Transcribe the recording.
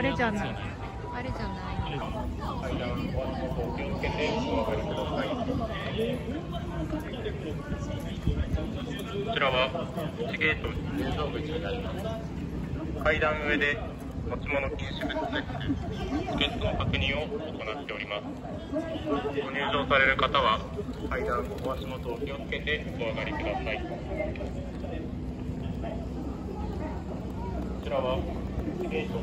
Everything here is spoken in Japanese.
あれじゃない。あれじゃないこちらは1ゲート入場口になります。階段上で持ち物禁止物設置チケットの確認を行っております。ご入場される方は階段お足元お気をつけてお上がりください。こちらは1ゲート